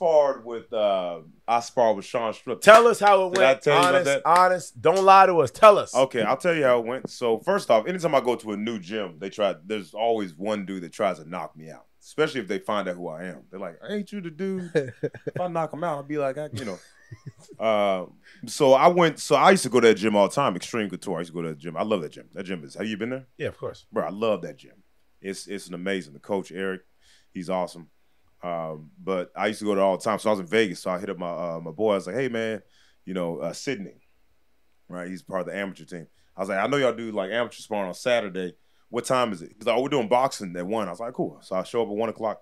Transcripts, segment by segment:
sparred with uh I sparred with Sean Strickland. Tell us how it Did went. tell you about honest, that? honest. Don't lie to us. Tell us. Okay, I'll tell you how it went. So first off, anytime I go to a new gym, they try. There's always one dude that tries to knock me out, especially if they find out who I am. They're like, "Ain't you the dude?" if I knock him out, I'll be like, I, you know. Uh, so I went. So I used to go to that gym all the time. Extreme Couture. I used to go to that gym. I love that gym. That gym is. Have you been there? Yeah, of course. bro, I love that gym. It's it's an amazing. The coach Eric, he's awesome. Um, but I used to go there all the time. So I was in Vegas. So I hit up my uh, my boy. I was like, hey man, you know uh, Sydney, right? He's part of the amateur team. I was like, I know y'all do like amateur sparring on Saturday. What time is it? He's like, oh, we're doing boxing at one. I was like, cool. So I show up at one o'clock,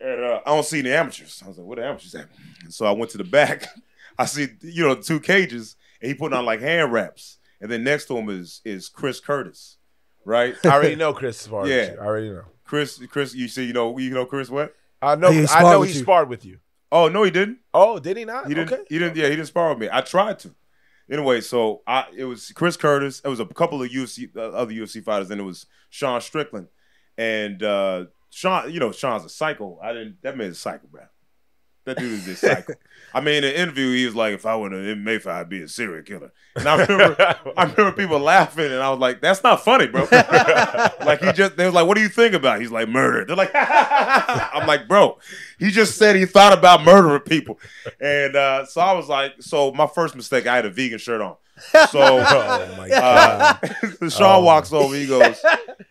and uh, I don't see any amateurs. I was like, what the amateurs at? So I went to the back. I see you know two cages, and he putting on like hand wraps. And then next to him is is Chris Curtis, right? I already know Chris sparred Yeah. I already know. Chris, Chris, you see, you know, you know Chris what? I know. He I sparred know with he you. sparred with you. Oh no, he didn't. Oh, did he not? He didn't. Okay. He didn't. Yeah, he didn't spar with me. I tried to. Anyway, so I it was Chris Curtis. It was a couple of UFC uh, other UFC fighters, and it was Sean Strickland, and uh Sean. You know, Sean's a psycho. I didn't. That man's a psycho, bro. That dude is just psycho. I mean, in the interview, he was like, "If I were an MMA fighter, I'd be a serial killer." And I remember, I remember people laughing, and I was like, "That's not funny, bro." like he just, they was like, "What do you think about?" He's like, "Murder." They're like, "I'm like, bro." He just said he thought about murdering people, and uh, so I was like, "So my first mistake, I had a vegan shirt on." So oh my uh, god. Sean Oh. walks over. He goes,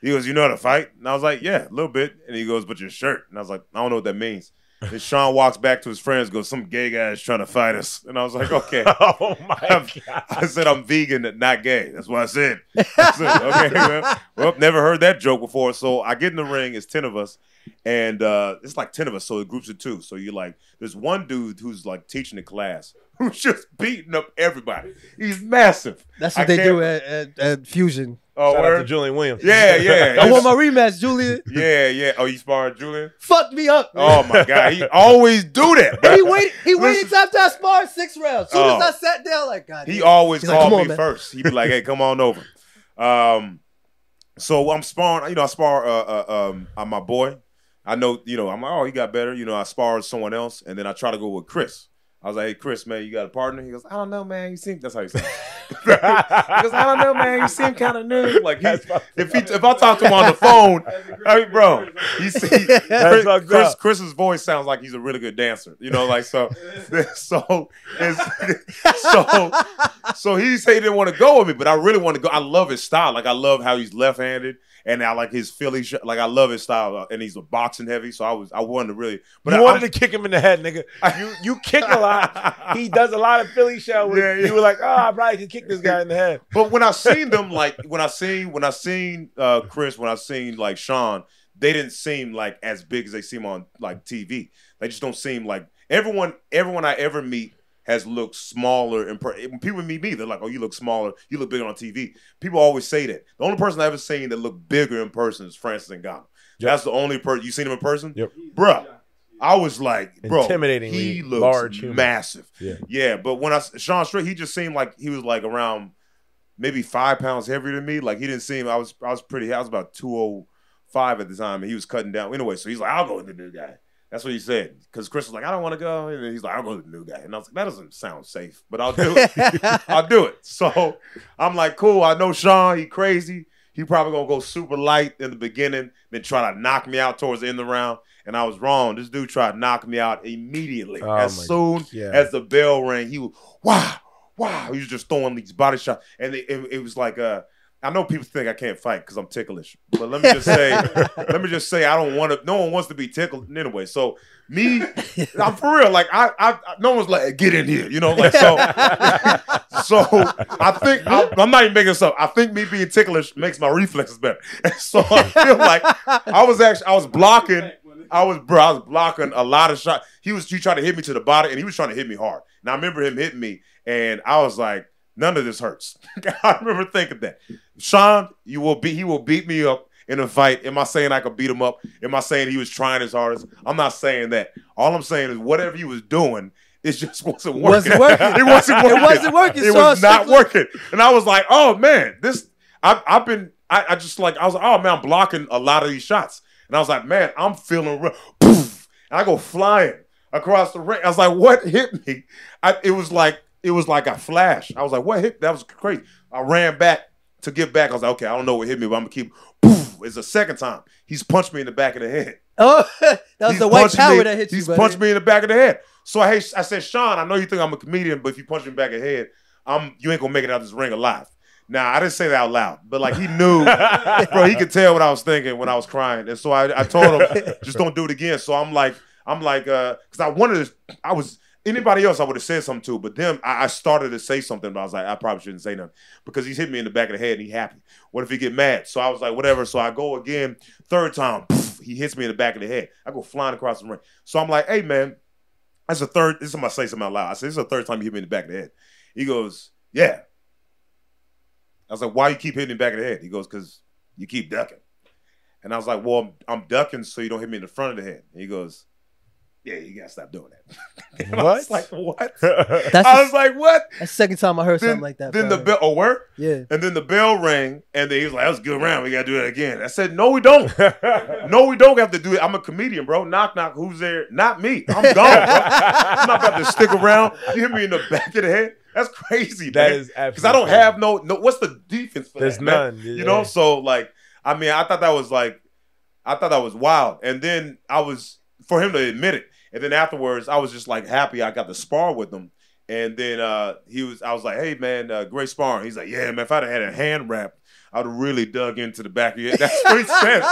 he goes, you know how to fight? And I was like, yeah, a little bit. And he goes, but your shirt. And I was like, I don't know what that means. And Sean walks back to his friends, goes, some gay guy is trying to fight us. And I was like, okay. oh my god. I said I'm vegan, not gay. That's what I said. I said, okay, well, well, never heard that joke before. So I get in the ring. It's ten of us, and uh, it's like ten of us. So it groups of two. So you're like, there's one dude who's like teaching the class who's just beating up everybody. He's massive. That's I what they do at, at, at Fusion. Oh, Shout out to? Julian Williams. yeah, yeah. I want my rematch, Julian. yeah, yeah. Oh, you sparred Julian? Fucked me up. man. Oh my god, he always do that. Bro. he waited. He waited Listen. after I sparred six rounds. Soon as Oh. I sat down, like God, He damn. always He's called "Come on, me man." first. He'd be like, "Hey, come on over." Um, so I'm sparring. You know, I spar uh, uh, um, uh, my boy. I know. You know, I'm like, oh, he got better. You know, I sparred someone else, and then I try to go with Chris. I was like, hey, Chris, man, you got a partner? He goes, I don't know, man. You seem that's how he said. he goes, I don't know, man. You seem kind of new. Like he, if he, if I talk to him on the phone, I mean, bro, he see, Chris, Chris. Chris's voice sounds like he's a really good dancer. You know, like so, so, so, so he said he didn't want to go with me, but I really want to go. I love his style. Like I love how he's left-handed, and I like his Philly. Sh- like I love his style, uh, and he's a boxing heavy. So I was, I wanted to really, but you I, wanted to kick him in the head, nigga. You you kick a lot. He does a lot of Philly show. With, Yeah, yeah. You were like, oh, I probably could kick this guy in the head. But when I seen them, like when I seen when I seen uh Chris, when I seen like Sean, they didn't seem like as big as they seem on like TV. They just don't seem like everyone. Everyone I ever meet has looked smaller. And per- when people meet me, they're like, "Oh, you look smaller. You look bigger on TV." People always say that. The only person I ever seen that looked bigger in person is Francis Ngannou. That's the only person you seen him in person, Yep. bruh. I was like, bro, Intimidatingly he looks large massive. Yeah. Yeah, but when I Sean Strick, he just seemed like he was like around maybe five pounds heavier than me. Like he didn't seem I was I was pretty I was about two oh five at the time, and he was cutting down anyway. So he's like, I'll go with the new guy. That's what he said. Because Chris was like, I don't want to go, and he's like, I'll go to the new guy. And I was like, that doesn't sound safe, but I'll do it. I'll do it. So I'm like, cool. I know Sean. He crazy. He probably gonna go super light in the beginning, then try to knock me out towards the end of the round. And I was wrong. This dude tried to knock me out immediately. Oh as soon God. as the bell rang, he was wow, wow. He was just throwing these body shots, and it, it, it was like uh, I know people think I can't fight because I'm ticklish, but let me just say, let me just say, I don't want to. No one wants to be tickled anyway. So me, I'm for real. Like I, I, no one's like, get in here, you know. Like so, so I think I, I'm not even making this up. I think me being ticklish makes my reflexes better. And so I feel like I was actually I was blocking. I was bro, I was blocking a lot of shots. He was he tried to hit me to the body, and he was trying to hit me hard. And I remember him hitting me, and I was like, none of this hurts. I remember thinking that. Sean, you will be he will beat me up in a fight. Am I saying I could beat him up? Am I saying he was trying his hardest? I'm not saying that. All I'm saying is whatever he was doing, it just wasn't working. Wasn't working. it wasn't working. It wasn't working, It Sean was not working. And I was like, oh man, this I've, I've been I, I just like I was like, oh man, I'm blocking a lot of these shots. And I was like, man, I'm feeling real. Poof, and I go flying. across the ring. I was like, what hit me? I, it was like it was like a flash. I was like, what hit? That was crazy. I ran back to get back. I was like, okay, I don't know what hit me, but I'm gonna keep. Poof! It's the second time he's punched me in the back of the head. Oh, that was He's the white power me- that hit you. He's buddy. punched me in the back of the head. So I, hey, I said, Sean, I know you think I'm a comedian, but if you punch me back of the head, I'm you ain't gonna make it out of this ring alive. Now I didn't say that out loud, but like he knew, bro. He could tell what I was thinking when I was crying, and so I, I told him just don't do it again. So I'm like, I'm like, uh, because I wanted to. I was anybody else I would have said something to, but them I, I started to say something, but I was like, I probably shouldn't say nothing because he's hit me in the back of the head and he happy. What if he get mad? So I was like, whatever. So I go again, third time, poof, he hits me in the back of the head. I go flying across the ring. So I'm like, hey man, that's the third. This is gonna say something out loud. I said, this is the third time you hit me in the back of the head. He goes, yeah. I was like, why you keep hitting me in the back of the head? He goes, because you keep ducking. And I was like, well, I'm, I'm ducking so you don't hit me in the front of the head. And he goes, yeah, you gotta stop doing that. And I was What? like, what? That's I the, was like, what? that's the second time I heard Then, something like that. then the bell, oh, where? yeah. And then the bell rang, and then he was like, that was a good round. We gotta do that again. I said, no, we don't. No, we don't have to do it. I'm a comedian, bro. Knock, knock. Who's there? Not me. I'm gone, bro. I'm not about to stick around. You hit me in the back of the head. That's crazy, That man. is Because I don't absolutely have no no. What's the defense for There's that, man? none. You know, so like, I mean, I thought that was like, I thought that was wild. And then I was for him to admit it. And then afterwards, I was just like happy I got to spar with him. And then uh, he was, I was like, "Hey man, uh, great sparring." He's like, "Yeah, man. If I'd have had a hand wrap, I'd have really dug into the back of your head." That's what he said.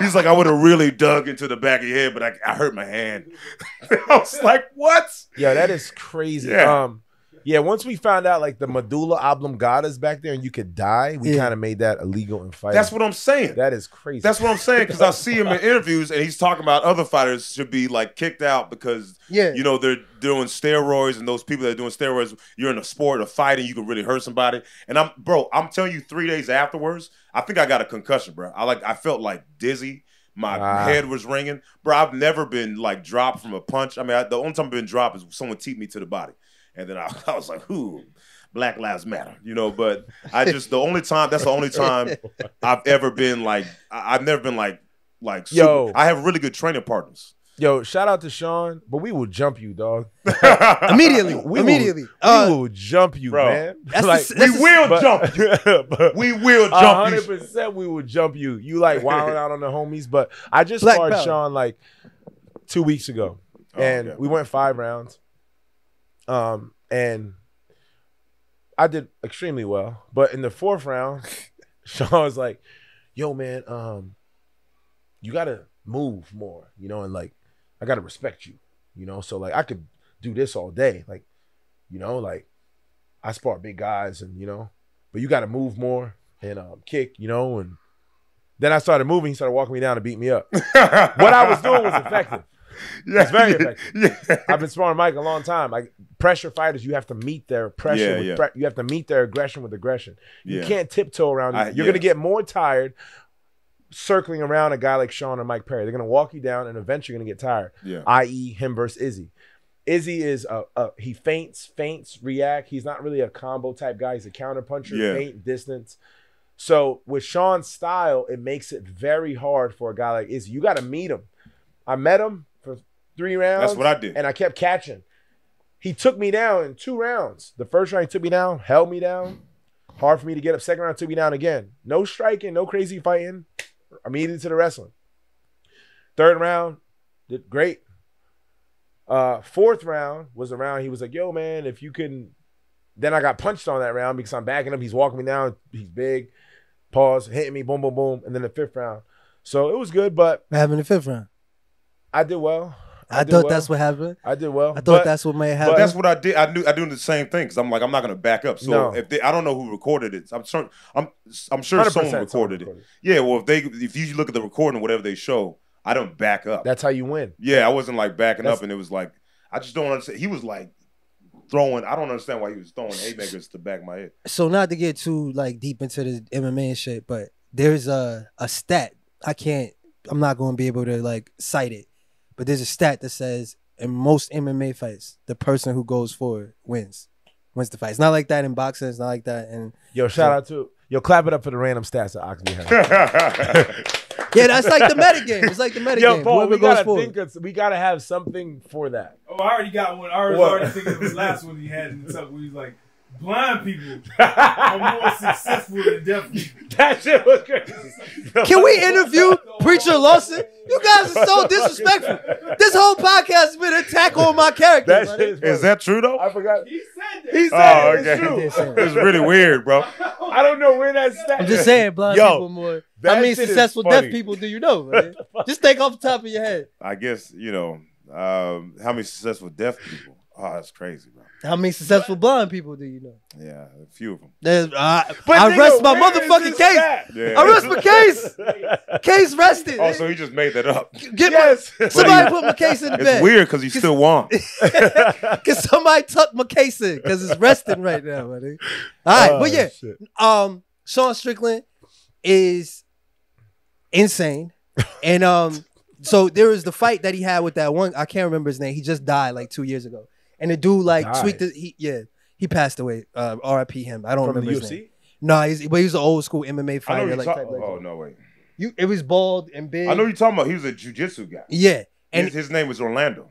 He's like, "I would have really dug into the back of your head, but I, I hurt my hand." I was like, "What?" Yeah, that is crazy. Yeah. Um, yeah. Once we found out like the medulla oblongata is back there and you could die, we Yeah. kind of made that illegal in fighting. That's what I'm saying. that is crazy. That's what I'm saying because I see him in interviews and he's talking about other fighters should be like kicked out because Yeah. you know they're doing steroids and those people that are doing steroids, you're in a sport of fighting, you can really hurt somebody. And I'm bro, I'm telling you, three days afterwards, I think I got a concussion, bro. I like I felt like dizzy. My Ah. head was ringing, bro. I've never been like dropped from a punch. I mean, I, the only time I've been dropped is someone teed me to the body, and then I, I was like, "Ooh, Black Lives Matter," you know. But I just the only time that's the only time I've ever been like I, I've never been like like super, Yo. I have really good training partners. Yo, shout out to Sean, but we will jump you, dog. Immediately. We immediately. Will, Uh, we will jump you, bro, man. that's the like, s- we that's the- will but- jump you. but- We will jump Hundred percent, we will jump you. You like wilding out on the homies, but I just Black sparred. Sean like two weeks ago, Oh, and okay. we went five rounds. Um, and I did extremely well, but in the fourth round, Sean was like, "Yo, man, um, you gotta move more, you know, and like, I gotta respect you, you know. So like, I could do this all day, like, you know, like, I spar big guys, and you know, but you gotta move more and um, kick, you know, and." Then I started moving. He started walking me down to beat me up. what I was doing was effective. Yeah, It's very effective. Yeah. I've been sparring Mike a long time. Like pressure fighters, you have to meet their pressure. Yeah, with yeah. pre- you have to meet their aggression with aggression. You can't tiptoe around. I- You're gonna get more tired circling around a guy like Sean or Mike Perry. They're gonna walk you down, and eventually you're gonna get tired. Yeah. I.e., him versus Izzy. Izzy is a, a he faints, faints, react. He's not really a combo type guy. He's a counter puncher, Yeah. feint, distance. So with Sean's style, it makes it very hard for a guy like Izzy. You got to meet him. I met him for three rounds. That's what I did. And I kept catching. He took me down in two rounds. The first round he took me down, held me down. Hard for me to get up. Second round took me down again. No striking, no crazy fighting. Immediately to the wrestling. Third round, did great. Uh, fourth round was the round he was like, "Yo, man, if you can." Then I got punched on that round because I'm backing him. He's walking me down. He's big. Pause, hitting me, boom, boom, boom, and then the fifth round. So it was good, but What happened in the fifth round? I did well. I, did thought well. that's what happened. I did well. I thought but- that's what may happen. That's what I did. I knew I doing the same thing because I'm like I'm not gonna back up. So No. if they, I don't know who recorded it, I'm sure I'm I'm sure 100% someone recorded it. Yeah, well if they if you look at the recording, whatever they show, I don't back up. That's how you win. yeah, I wasn't like backing That's- up, and it was like I just don't understand. He was like throwing. I don't understand why he was throwing haymakers to back my head. so not to get too like deep into the MMA and shit, but there's a a stat. I can't. I'm not going to be able to like cite it, but there's a stat that says in most MMA fights, the person who goes forward wins. Wins the fight. It's not like that in boxing. It's not like that in Yo, shout out to yo, clap it up for the random stats that Oxley had. Yeah, that's like the metagame. It's like the metagame. Yo, Paul, Whoever we goes gotta forward. think of, we gotta have something for that. Oh, I already got one. I was already thinking of his last one he had in the tuck where he's like, blind people are more successful than deaf people. that shit was crazy. Can we interview Preacher Lawson? You guys are so disrespectful. This whole podcast has been an attack on my character. That shit is, Is that true though? I forgot. He said that. He said Oh, it, it's true. He did say It's really weird, bro. I don't know where that's. I'm just saying, blind Yo, people more. that How many successful deaf people do you know? man? just think off the top of your head. I guess you know um, how many successful deaf people. Oh, that's crazy, bro. How many successful blind people do you know? Yeah, a few of them. There's, I, But I nigga, rest my motherfucking case. Yeah. I rest my case. Case rested. Oh, so he just made that up. Get Yes. my, somebody put my case in the It's bed. weird because he still won. Can somebody tuck my case in? Because it's resting right now, buddy. All right, Oh, but yeah, shit. um, Sean Strickland is insane, and um, so there was the fight that he had with that one. I can't remember his name. He just died like two years ago, and the dude like Died? tweaked. The, he yeah, he passed away. Uh, R.I.P. him. I don't From the remember his name. UFC. No, he's but he was an old school MMA I know fighter. Like, talk- type like Oh no, wait. you, it was bald and big. I know you're talking about. He was a jujitsu guy. Yeah, and his, his name was Orlando.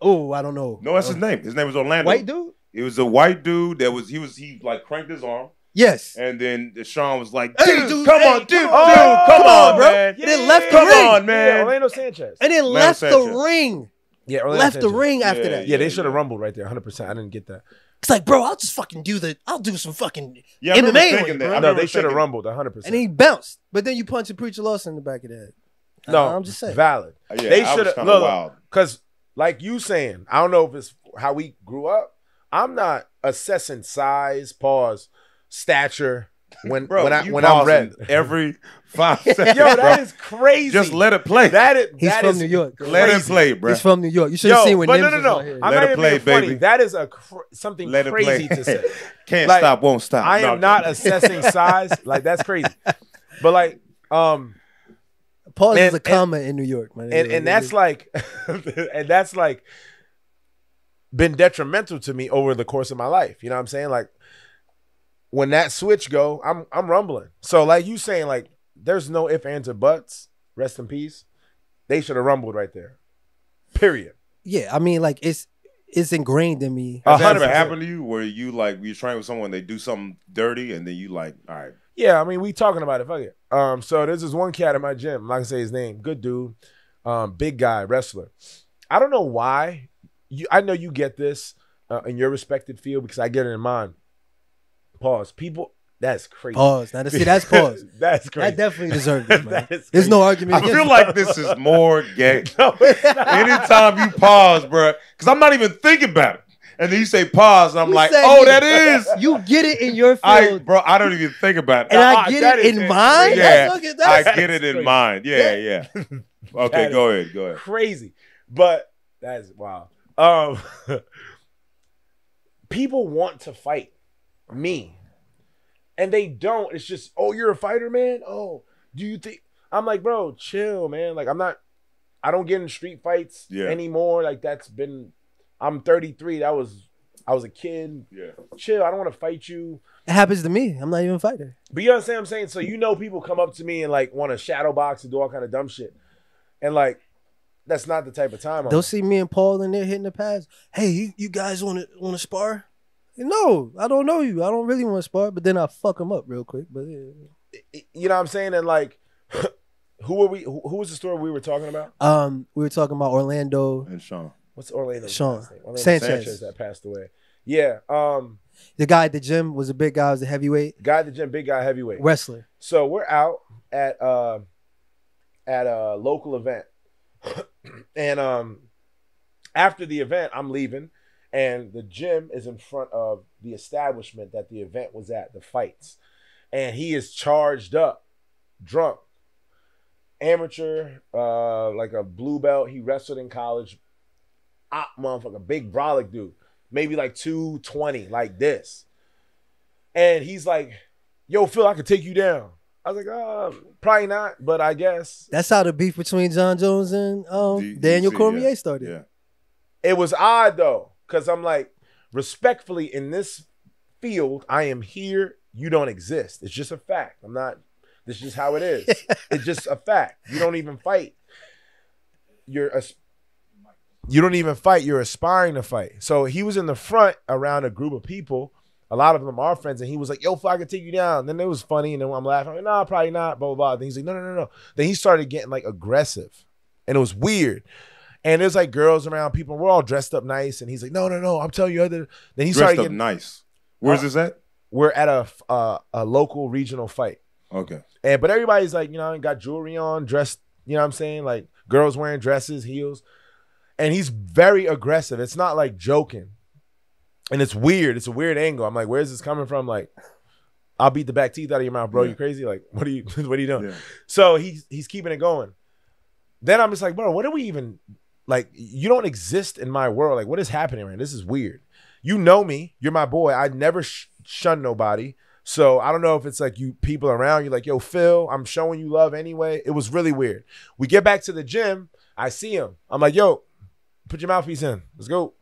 oh, I don't know. No, that's his name. His name was Orlando. White dude. It was a white dude that was he was he like cranked his arm, Yes. and then Sean was like, Hey, "Dude, dude, come hey, on, dude, dude, come on, come, come on, on, bro." man, then left the come ring. on, man." Orlando Sanchez. And then left the ring. Yeah, Orlando left the ring after Yeah, that. Yeah, they should have rumbled right there, 100. percent I didn't get that. It's like, bro, I'll just fucking do the. I'll do some fucking Yeah, I remember MMA on thinking you, that. bro. I no, remember they should have thinking- rumbled Hundred percent. And percent he bounced, but then you punch a preacher Lawson in the back of the head. No, I'm just saying. valid. Uh, yeah, they I was should have kinda look, because like you saying, I don't know if it's how we grew up. I'm not assessing size, pause, stature when Bro, when I you when I'm pausing red. every five seconds. Yo, that is crazy. Just let it play. that is He's that from is New York. let it play, bro. He's from New York. You should have Yo, seen when but Nims no, no, no. out here. I'm Let not it play, being funny. baby. That is a cr- something Let it crazy play. to say. Can't Like, stop, won't stop. I No, am not assessing size. Like that's crazy. But like, um, Pause and- is a comma in New York, man. and and that's like, and that's like, been detrimental to me over the course of my life. You know what I'm saying? Like, when that switch go, I'm I'm rumbling. So like you saying, like, there's no if ands or buts. Rest in peace. They should have rumbled right there. Period. yeah. I mean, like it's it's ingrained in me. Has that ever happened to you where you like you're training with someone, they do something dirty, and then you like, all right, Yeah, I mean, we talking about it. Fuck it. Um, so there's this one cat in my gym. I'm not gonna say his name. Good dude, um, big guy, wrestler. I don't know why. You, I know you get this uh, in your respected field because I get it in mine. Pause. People, that's crazy. Pause. Now, see, that's pause. that's crazy. That definitely deserves it, man. That is There's no argument. I feel it. like this is more gay. No. Anytime you pause, bro, because I'm not even thinking about it, and then you say pause, and I'm You like, oh, you- that is. you get it in your I, bro, I don't even think about it. and Ah, I get that it is in it. mine. Yeah, That's, okay, I get it in crazy. mind. Yeah, yeah. Okay, go ahead, go ahead. crazy. But that's wow. Um people want to fight me. And they don't. It's just, oh, you're a fighter, man? Oh, do you think I'm like, bro, chill, man. Like I'm not I don't get in street fights Yeah. anymore. Like that's been I'm 33. That was I was a kid. Yeah. Chill. I don't want to fight you. it happens to me. I'm not even a fighter. But you understand what I'm saying? So you know people come up to me and like want to shadow box and do all kind of dumb shit. And like that's not the type of time I'm They'll see me and Paul in there hitting the pads. Hey, you, you guys want to want to spar? No, I don't know you. I don't really want to spar, but then I fuck them up real quick. But yeah. you know what I'm saying? And like, who were we? Who, who was the story we were talking about? um, we were talking about Orlando, And Sean. What's Orlando? Sean. Orlando Sanchez. that passed away. Yeah. Um, the guy at the gym was a big guy, was a heavyweight guy at the gym, big guy, heavyweight. wrestler. So we're out at uh, at a local event, and um, after the event, I'm leaving, and the gym is in front of the establishment that the event was at, the fights, and he is charged up, drunk, amateur, uh, like a blue belt. He wrestled in college. Ah, motherfucker, big brolic dude, maybe like two twenty, like this, and he's like, "Yo, Phil, I could take you down." I was like, uh, probably not, but I guess That's how the beef between Jon Jones and um, D- Daniel DC, Cormier yeah. started. Yeah. it was odd though, because I'm like, respectfully, in this field, I am here. You don't exist. It's just a fact. I'm not This is just how it is. it's just a fact. You don't even fight. You're a, you don't even fight. You're aspiring to fight. So he was in the front around a group of people. A lot of them are friends, and he was like, "Yo, if I can take you down." Then it was funny, and then I'm laughing. I'm like, nah, probably not. Blah blah blah. Then he's like, "No, no, no, no." Then he started getting like aggressive, and it was weird. And there's like girls around, people. We're all dressed up nice, and he's like, "No, no, no." I'm telling you, other. Then he Dressed started up getting. nice. Where's Uh, this at? We're at a uh, a local regional fight. Okay. And but everybody's like, you know, I got jewelry on, dressed, you know what I'm saying? Like girls wearing dresses, heels. And he's very aggressive. It's not like joking. And it's weird. It's a weird angle. I'm like, where's this coming from? Like, I'll beat the back teeth out of your mouth, bro. Yeah. You crazy? Like, what are you what are you doing? Yeah. So he's he's keeping it going. Then I'm just like, bro, what are we even like? You don't exist in my world. Like, what is happening, man? This is weird. You know me. You're my boy. I never sh- shun nobody. So I don't know if it's like you people around you, like, yo, Phil, I'm showing you love anyway. It was really weird. We get back to the gym. I see him. I'm like, yo, put your mouthpiece in. Let's go.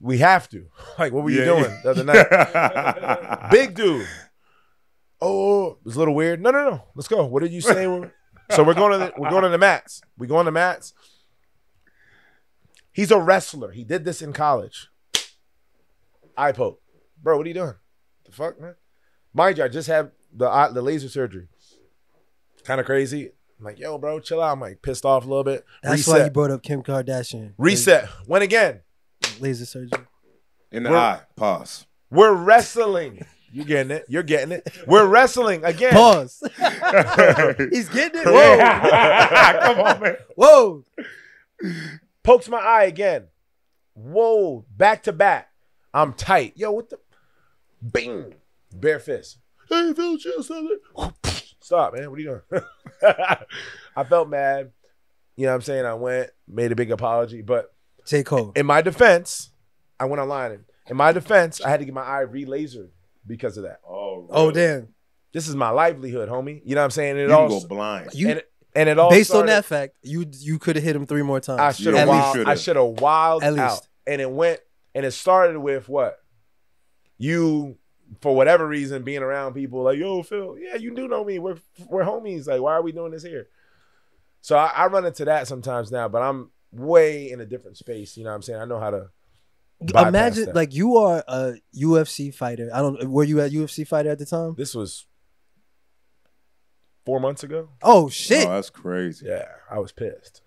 We have to. Like, what were you doing yeah. the other night? Big dude. Oh, oh, oh, it was a little weird. No, no, no. Let's go. What did you say? so we're going to the, we're going to the mats. We go on the mats. He's a wrestler. He did this in college. Eye poke, bro. What are you doing? The fuck, man. Mind you, I just had the eye- the laser surgery. Kind of crazy. I'm like, yo, bro, chill out. I'm like pissed off a little bit. That's why Reset. you brought up Kim Kardashian. Reset. When again? Laser surgery. In the We're- eye. Pause. We're wrestling. You're getting it? You're getting it. We're wrestling again. Pause. He's getting it. Whoa. Come on, man. Whoa. Pokes my eye again. Whoa, back to back. I'm tight. Yo, what the? Bing. Bare fist. Hey, Phil, chill, son. Stop, man. What are you doing? I felt mad. You know what I'm saying? I went, made a big apology. But Take hold. in my defense, I went online. In my defense, I had to get my eye re-lasered because of that. Oh, Oh, damn. This is my livelihood, homie. You know what I'm saying? And You it can all, go blind. You and, it, and it all based on that fact, you you could have hit him three more times. I should have wild. I should have wild At out. least. And it went and it started with what? You for whatever reason being around people like, yo, Phil, yeah, you do know me. We're we're homies. Like, why are we doing this here? So I, I run into that sometimes now, but I'm way in a different space. You know what I'm saying? I know how to Imagine that. like you are a UFC fighter. I don't. Were you a UFC fighter at the time? this was four months ago. Oh shit! Oh, that's crazy. Yeah, I was pissed.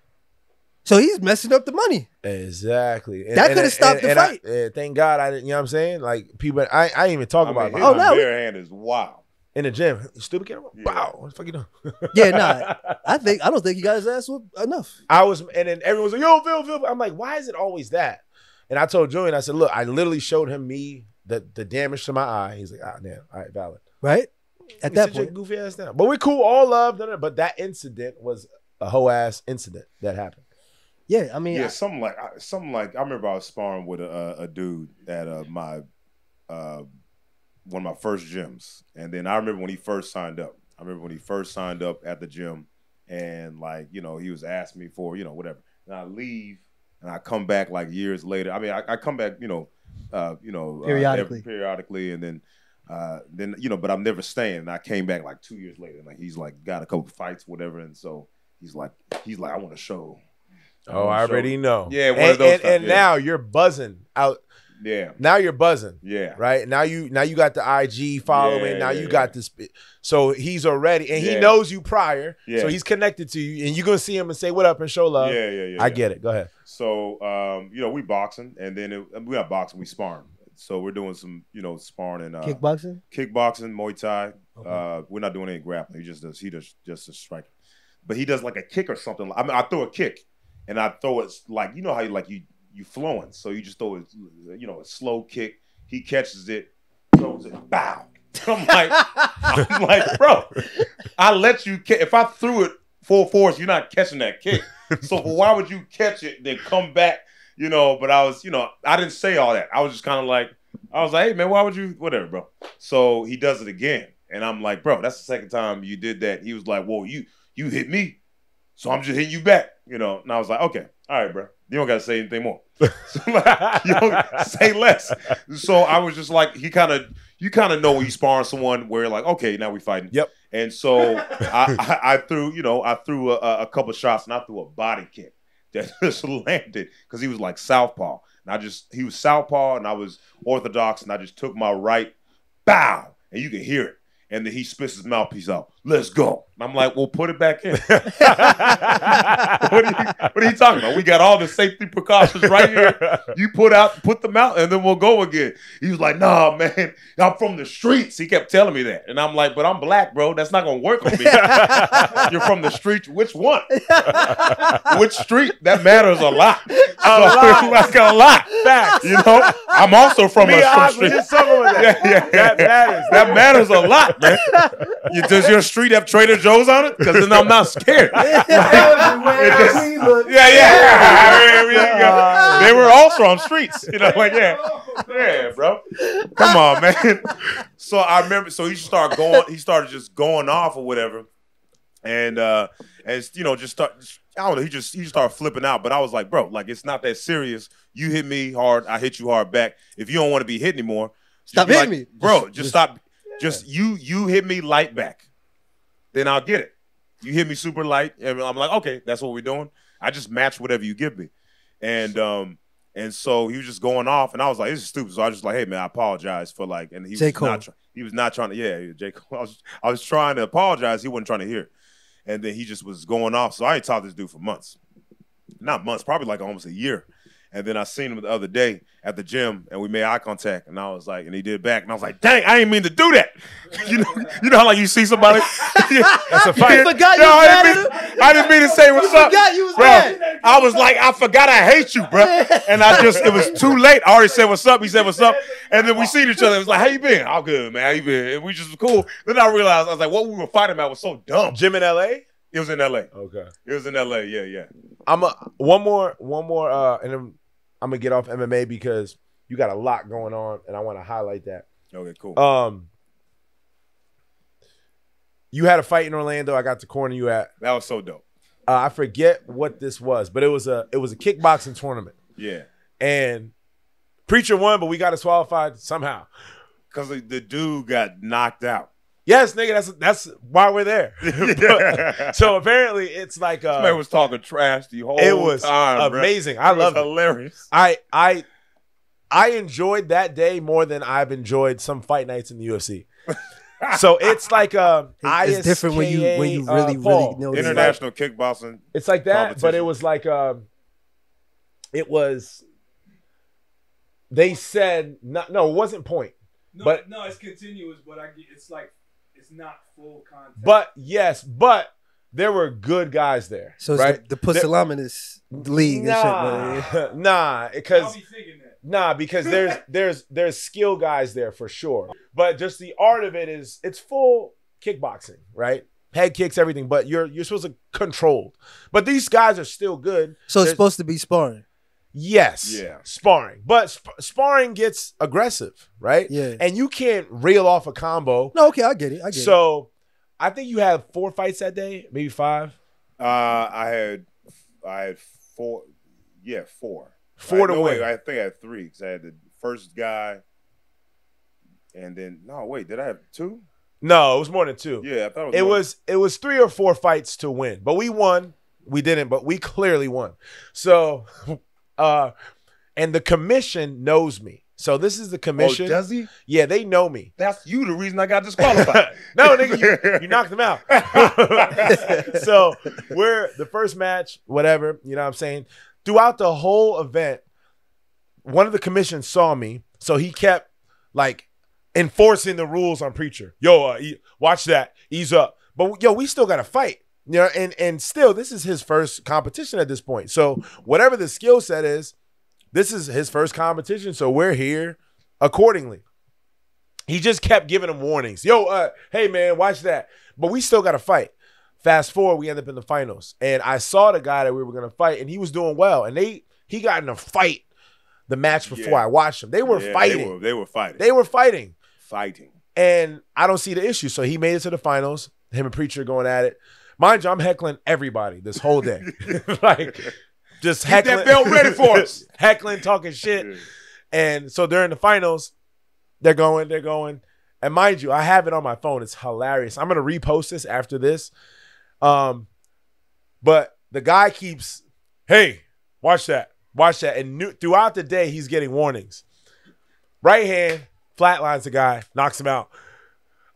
So he's messing up the money. Exactly. That coulda stopped the and I- fight. eh, thank God I didn't. You know what I'm saying? Like people, I I didn't even talk I about mean, it. Oh, his no, we- bare hand is wow. in the gym. Stupid kid. Yeah. Wow. What the fuck you doing? Yeah, nah. I think I don't think he got his ass enough. I was, and then everyone was like, "Yo, Phil, Phil." I'm like, "Why is it always that?" And I told Julian, I said, "Look, I literally showed him me the the damage to my eye." He's like, "Ah, damn, all right, valid." Right at that sit your point. goofy ass down. But we're cool, all love. da, da, But that incident was a whole ass incident that happened. Yeah, I mean, Yeah, I- something like I- something like I remember I was sparring with a, a dude at uh, my uh, one of my first gyms, and then I remember when he first signed up. I remember when he first signed up at the gym, and like you know he was asking me for you know whatever, and I leave and I come back like years later. I mean I, I come back you know uh, you know uh, Periodically. every- periodically, and then. Uh, then you know, but I'm never staying. And I came back like two years later. and Like he's like got a couple fights, whatever, and so he's like, he's like, I want to show. Oh, wanna I show- already know. Yeah, one and, of those And, and yeah. now you're buzzing out. Yeah, Now you're buzzing. yeah, right now you now you got the IG following. Yeah, now yeah, you got this. So he's already and he knows you prior. Yeah. So he's connected to you, and you're gonna see him and say what up and show love. yeah, yeah, yeah. I get it. Go ahead. So, um, you know, we boxing, and then it, we're not boxing, we sparring. So we're doing some, you know, sparring and uh, kickboxing. kickboxing, Muay Thai. Okay. Uh, we're not doing any grappling. He just does. He does just a striking, but he does like a kick or something. I mean, I throw a kick, and I throw it like you know how you like you you flowing. So you just throw it, you know, a slow kick. He catches it, throws it, bow. I'm like, I'm like, bro, I let you. Ca- if I threw it full force, you're not catching that kick. So why would you catch it then come back? You know, but I was, you know, I didn't say all that. I was just kind of like, I was like, hey man, why would you, whatever, bro. So he does it again, and I'm like, bro, that's the second time you did that. He was like, whoa, you you hit me, so I'm just hitting you back, you know. And I was like, okay, all right, bro, you don't gotta say anything more. So, like, you don't say less. So I was just like, he kind of, you kind of know when you sparring someone where you're like, okay, now we fighting. Yep. And so I, I, I threw, you know, I threw a, a couple shots and I threw a body kick that just landed because he was like southpaw, and I just he was southpaw and I was orthodox, and I just took my right, bow, and you could hear it. And then he spits his mouthpiece out. Let's go. I'm like, well, put it back in. what, are you, what are you talking about? We got all the safety precautions right here. You put out, put them out, and then we'll go again. He was like, nah, man, I'm from the streets. He kept telling me that. And I'm like, but I'm black, bro. That's not gonna work on me. You're from the streets. Which one? Which street? That matters a lot. A lot. like a lot. Facts. You know, I'm also from Me a and some Oz was street. just talking about that. Yeah, yeah. That matters. That matters a lot, man. You, does your street have Trader Joe's on it? Because then I'm not scared. Everywhere It just- look. Yeah, yeah. I mean, yeah. They were also on streets. You know, like yeah, yeah, bro. Come on, man. So I remember. So he started going. He started just going off or whatever, and uh and you know just start. I don't know. He just he just started flipping out. But I was like, bro, like it's not that serious. You hit me hard. I hit you hard back. If you don't want to be hit anymore, Stop hitting like, me. bro. Just- Just, stop. Just you you hit me light back, then I'll get it. You hit me super light, and I'm like, okay, that's what we're doing. I just match whatever you give me, and um, and so he was just going off, and I was like, this is stupid. So I was just like, hey man, I apologize for like, and he J. was Cole. not, he was not trying to, yeah, J. Cole. I was, I was trying to apologize, he wasn't trying to hear it, and then he just was going off. So I ain't talked to this dude for months, not months, probably like almost a year. And then I seen him the other day at the gym, and we made eye contact, and I was like, and he did back, and I was like, dang, I didn't mean to do that. you know, you know how like you see somebody. That's a fight. You forgot you No, was I mad didn't, at mean, I didn't mean to say what's up. forgot you was bro. mad. I was like, I forgot I hate you, bro. And I just, it was too late. I already said what's up. He said what's up. And then we seen each other. It was like, how you been? I'm good, man. How you been? And we just was cool. Then I realized, I was like, what we were fighting about was so dumb. Gym in L.A. It was in LA. Okay. It was in LA. Yeah, yeah. I'm a one more, one more, uh, and then I'm gonna get off MMA because you got a lot going on, and I want to highlight that. Okay, cool. Um, you had a fight in Orlando. I got to corner you at. that was so dope. Uh, I forget what this was, but it was a it was a kickboxing tournament, Yeah. and preacher won, but we got disqualified somehow. Because the, the dude got knocked out. Yes, nigga, that's that's why we're there. so apparently, it's like This uh, man was talking trash the whole it was time. bruh. amazing. I It love it. hilarious. I I I enjoyed that day more than I've enjoyed some fight nights in the UFC. so it's like uh, It's different when you when you really uh, really know. the- International kickboxing. It's like that, but it was like um, it was. They said not, no, it wasn't point, No, But- no, it's continuous, but I it's like it's not full contact. but yes, but there were good guys there. So it's right? the, the Pusillanimous league and shit. Nah, nah, because be. Nah, because there's there's there's skill guys there for sure. But just the art of it is it's full kickboxing, right? Head kicks, everything, but you're you're supposed to control. But these guys are still good. So it's supposed to be sparring. Yes. Yeah. Sparring. But sp- sparring gets aggressive, right? Yeah. And you can't reel off a combo. No, okay, I get it. I get it. So I think you had four fights that day, maybe five. Uh, I had, I had four. Yeah, four. Four I, to no, win. wait, I think I had three because I had the first guy, and then no, wait, did I have two? No, it was more than two. Yeah, I thought it was. It one. was it was three or four fights to win, but we won. We didn't, but we clearly won. So, uh, and the commission knows me. So this is the Oh, commission. does he? yeah, they know me. That's you. The reason I got disqualified. no, nigga, you, you knocked them out. so we're the first match, whatever. You know what I'm saying? Throughout the whole event, one of the commission saw me, so he kept like enforcing the rules on preacher. Yo, uh, watch that, ease up. But yo, we still got to fight. You know, and and still, this is his first competition at this point. So whatever the skill set is, this is his first competition. So we're here accordingly. He just kept giving him warnings. Yo, uh, hey man, watch that. But we still got to fight. Fast forward, we end up in the finals, and I saw the guy that we were gonna fight, and he was doing well. And they he got in a fight the match before Yeah. I watched him. They were Yeah, fighting. They were, they were fighting. They were fighting, fighting. and I don't see the issue. So he made it to the finals. Him and Preacher going at it. Mind you, I'm heckling everybody this whole day, like just Get heckling. that belt ready for us. heckling, talking shit. And so during the finals, they're going, they're going. And mind you, I have it on my phone. It's hilarious. I'm gonna repost this after this. Um, but the guy keeps, hey, watch that, watch that, and new, throughout the day he's getting warnings. Right hand flatlines the guy, knocks him out.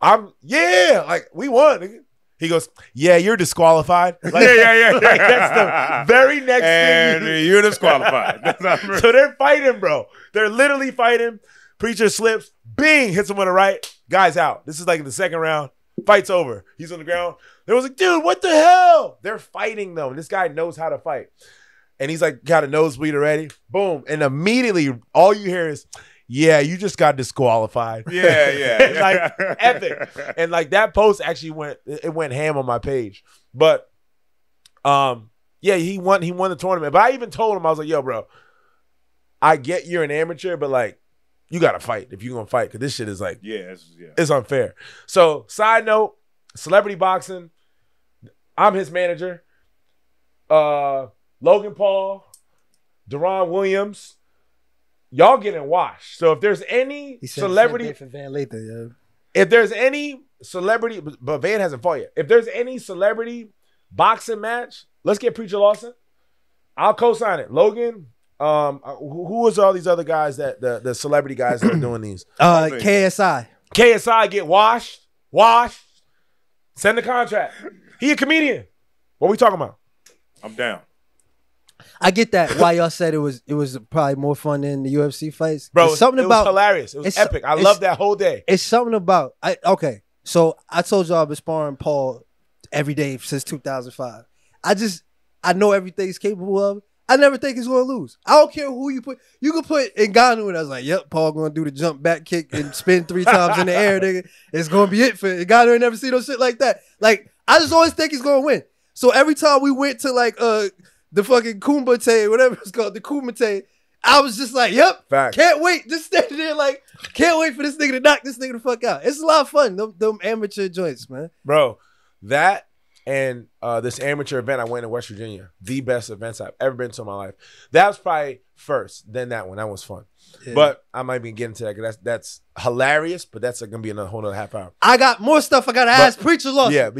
I'm yeah, like we won. He goes, yeah, you're disqualified. Like, yeah, yeah, yeah. like, that's the very next and thing. you- you're disqualified. So they're fighting, bro. They're literally fighting. Preacher slips, bing, hits him with a right. Guy's out. This is like the second round. Fight's over. He's on the ground. They was like, dude, what the hell? They're fighting though. And this guy knows how to fight. And he's like, got a nosebleed already. Boom. And immediately all you hear is, yeah, you just got disqualified. yeah, yeah. It's like epic. And like that post actually went it went ham on my page. But um yeah, he won he won the tournament. But I even told him I was like, "Yo, bro, I get you're an amateur, but like you got to fight if you're going to fight cuz this shit is like yeah, it's, yeah. it's unfair." So, side note, celebrity boxing, I'm his manager. Uh Logan Paul, Deron Williams, y'all getting washed. So if there's any He said celebrity the for Van Lathan, yo. if there's any celebrity, but but Van hasn't fought yet. If there's any celebrity boxing match, let's get Preacher Lawson. I'll co-sign it. Logan. Um, uh, who, who was all these other guys that the the celebrity guys that are doing these? Uh, KSI. KSI get washed, washed. Send the contract. He a comedian. What we talking about? I'm down. I get that. Why y'all said it was it was probably more fun than the UFC fights, Bro, There's something it was about hilarious. It was epic. I it's- love that whole day. it's something about I okay. So I told y'all I've been sparring Paul every day since 2005. I just I know everything he's capable of. I never think he's gonna lose. I don't care who you put. You can put Ngannou, and I was like, "Yep, Paul gonna do the jump back kick and spin three times in the air, nigga. It's gonna be it for Ngannou. Ain't never see no shit like that. Like I just always think he's gonna win. So every time we went to like uh the fucking Kumite, whatever it's called, the Kumite, I was just like, "Yep, Fact. can't wait. Just standing there like, can't wait for this nigga to knock this nigga the fuck out. It's a lot of fun. Them, them amateur joints, man. Bro, that and uh, this amateur event I went in West Virginia, the best events I've ever been to in my life. That was probably first, then that one. That was fun. Yeah. But I might be getting to that 'cause that's that's hilarious, but that's gonna be another whole other half hour. I got more stuff I gotta ask Preacher Lawson. Yeah,